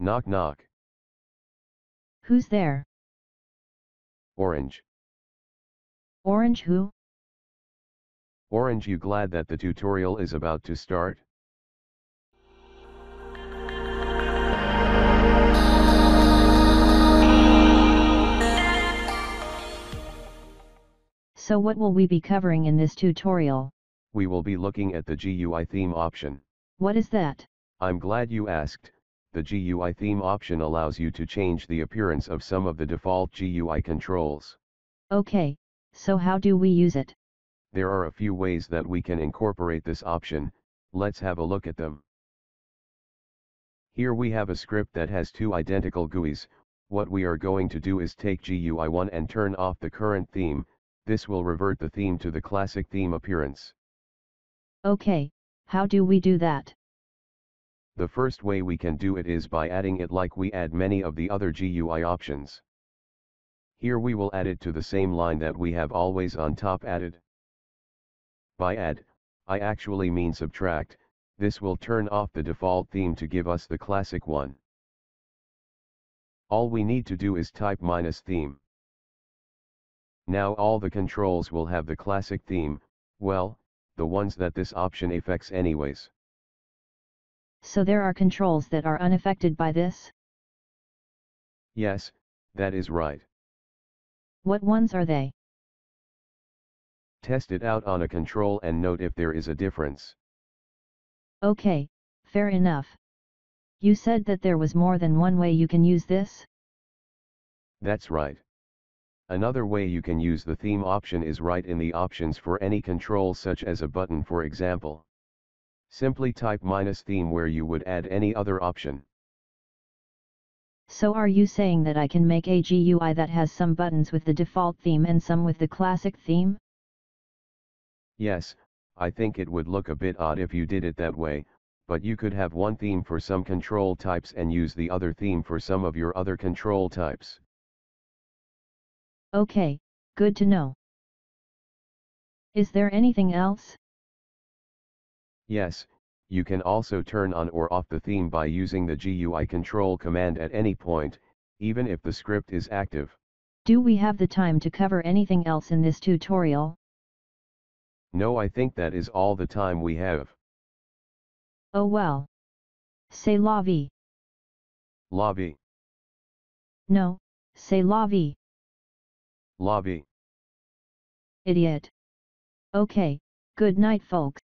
Knock knock. Who's there? Orange. Orange who? Orange you glad that the tutorial is about to start? So what will we be covering in this tutorial? We will be looking at the GUI theme option. What is that? I'm glad you asked. The GUI theme option allows you to change the appearance of some of the default GUI controls. Okay, so how do we use it? There are a few ways that we can incorporate this option, let's have a look at them. Here we have a script that has two identical GUIs, what we are going to do is take GUI1 and turn off the current theme, this will revert the theme to the classic theme appearance. Okay, how do we do that? The first way we can do it is by adding it like we add many of the other GUI options. Here we will add it to the same line that we have always on top added. By add, I actually mean subtract, this will turn off the default theme to give us the classic one. All we need to do is type minus theme. Now all the controls will have the classic theme, well, the ones that this option affects anyways. So there are controls that are unaffected by this? Yes, that is right. What ones are they? Test it out on a control and note if there is a difference. Okay, fair enough. You said that there was more than one way you can use this? That's right. Another way you can use the theme option is right in the options for any control such as a button for example. Simply type minus theme where you would add any other option. So are you saying that I can make a GUI that has some buttons with the default theme and some with the classic theme? Yes, I think it would look a bit odd if you did it that way, but you could have one theme for some control types and use the other theme for some of your other control types. Okay, good to know. Is there anything else? Yes, you can also turn on or off the theme by using the GUI control command at any point, even if the script is active. Do we have the time to cover anything else in this tutorial? No I think that is all the time we have. Oh well. Say la vie. Lobby. No, say la vie. Lobby. Idiot. Okay, good night folks.